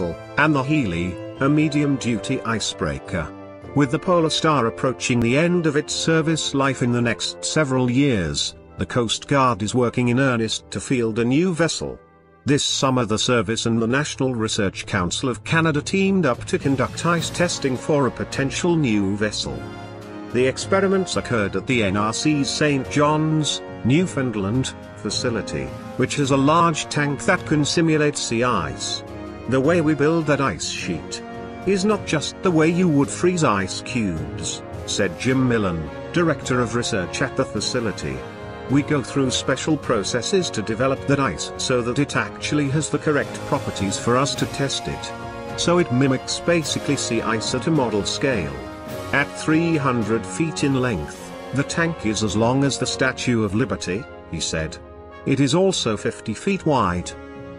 and the Healy, a medium-duty icebreaker. With the Polar Star approaching the end of its service life in the next several years, the Coast Guard is working in earnest to field a new vessel. This summer the service and the National Research Council of Canada teamed up to conduct ice testing for a potential new vessel. The experiments occurred at the NRC's St. John's, Newfoundland, facility, which has a large tank that can simulate sea ice. The way we build that ice sheet is not just the way you would freeze ice cubes, said Jim Millen, Director of Research at the facility. We go through special processes to develop that ice so that it actually has the correct properties for us to test it. So it mimics basically sea ice at a model scale. At 300 feet in length, the tank is as long as the Statue of Liberty, he said. It is also 50 feet wide.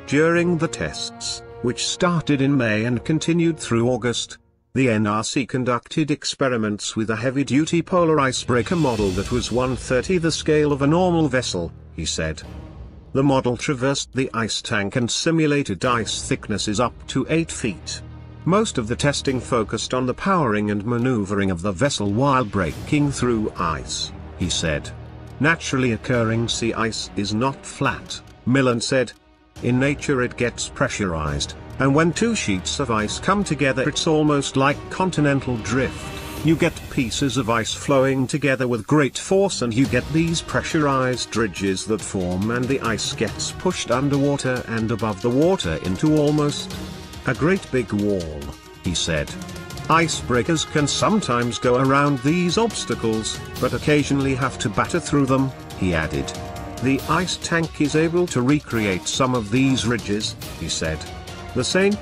During the tests, which started in May and continued through August, the NRC conducted experiments with a heavy-duty polar icebreaker model that was 130 the scale of a normal vessel, he said. The model traversed the ice tank and simulated ice thicknesses up to 8 feet. Most of the testing focused on the powering and maneuvering of the vessel while breaking through ice, he said. Naturally occurring sea ice is not flat, Millen said. In nature it gets pressurized, and when two sheets of ice come together it's almost like continental drift. You get pieces of ice flowing together with great force and you get these pressurized ridges that form and the ice gets pushed underwater and above the water into almost a great big wall, he said. Icebreakers can sometimes go around these obstacles, but occasionally have to batter through them, he added. The ice tank is able to recreate some of these ridges, he said. The St.